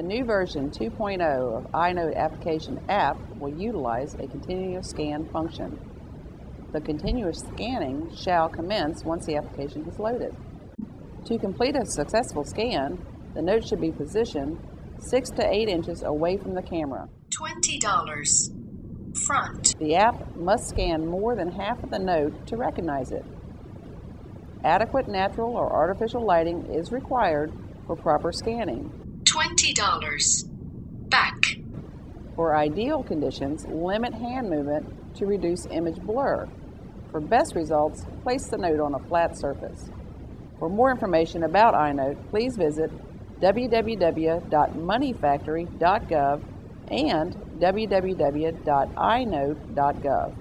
The new version 2.0 of EyeNote application app will utilize a continuous scan function. The continuous scanning shall commence once the application is loaded. To complete a successful scan, the note should be positioned 6 to 8 inches away from the camera. $20. Front. The app must scan more than half of the note to recognize it. Adequate natural or artificial lighting is required for proper scanning. $20. Back. For ideal conditions, limit hand movement to reduce image blur. For best results, place the note on a flat surface. For more information about EyeNote, please visit www.moneyfactory.gov and www.eyenote.gov.